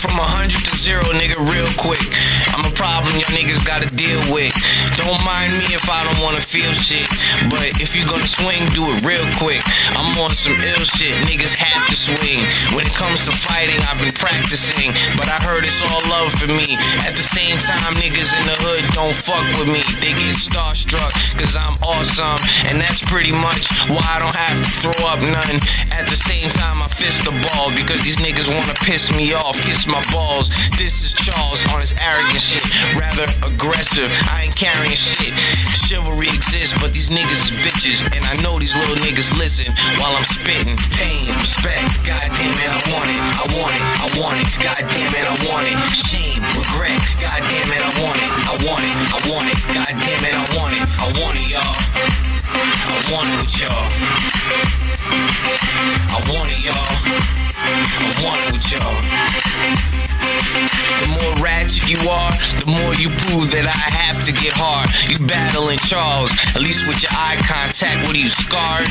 from 100 to 0, nigga, real quick. Problem y'all niggas gotta deal with. Don't mind me if I don't wanna feel shit. But if you gonna swing, do it real quick. I'm on some ill shit, niggas have to swing. When it comes to fighting, I've been practicing. But I heard it's all love for me. At the same time, niggas in the hood don't fuck with me. They get starstruck, cause I'm awesome. And that's pretty much why I don't have to throw up none. At the same time, I fist the ball because these niggas wanna piss me off, kiss my balls. This is Charles on his arrogant shit. Rather aggressive, I ain't carrying shit. Chivalry exists, but these niggas is bitches. And I know these little niggas listen while I'm spitting. Pain, respect, goddamn it, I want it, I want it, I want it, goddamn it, I want it. Shame, regret, goddamn it, I want it, I want it, I want it, goddamn it, I want it, I want it, y'all. I want it with y'all. I want it, y'all. I want it with y'all. The more you prove that I have to get hard. You battling Charles, at least with your eye contact. What are you scarred?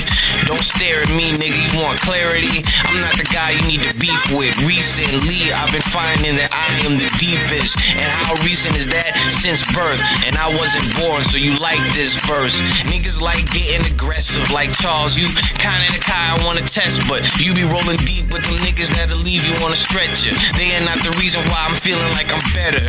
Don't stare at me, nigga. You want clarity? I'm not the guy you need to beef with. Recently, I've been finding that I am the deepest. And how recent is that? Since birth. And I wasn't born, so you like this verse. Niggas like getting aggressive, like Charles. You kinda the guy I wanna test, but you be rolling deep with them niggas that'll leave you on a stretcher. They are not the reason why I'm feeling like I'm better.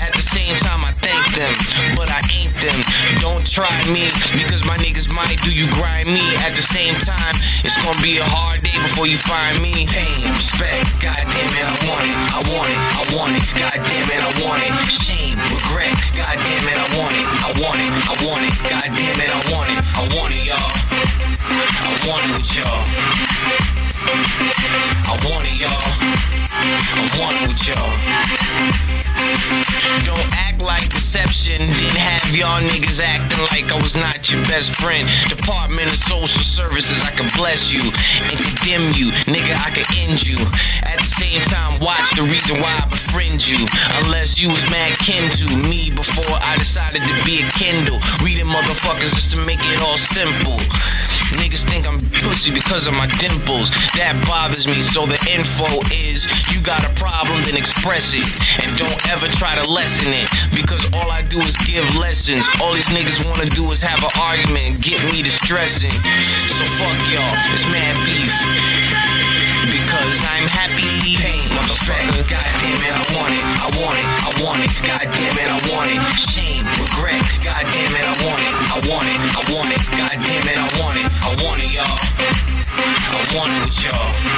At the same time, I thank them, but I ain't them. Don't try me because my niggas might do you grind me. At the same time, it's gonna be a hard day before you find me. Pain, respect, goddamn it, I want it, I want it, I want it, goddamn it, I want it. Shame, regret, goddamn it, I want it, I want it, I want it, goddamn it, I want it, I want it, y'all. I want it with y'all. I want it, y'all. I want it with y'all. Deception didn't have y'all niggas acting like I was not your best friend. Department of Social Services, I can bless you and condemn you. Nigga, I can end you. At the same time, watch the reason why I befriend you. Unless you was mad kin to me before I decided to be a Kindle. Reading motherfuckers just to make it all simple. Niggas think I'm pussy because of my dimples. That bothers me, so the info is you got a problem, then express it. And don't ever try to lessen it. Because all I do is give lessons. All these niggas wanna do is have an argument get me to stressing. So fuck y'all, it's mad beef. Because I'm happy. Pain, motherfucker. God damn it, I want it. I want it. I want it. God damn it, I want it. Shame, regret. God damn it, I want it. I want it. I want it. With y'all.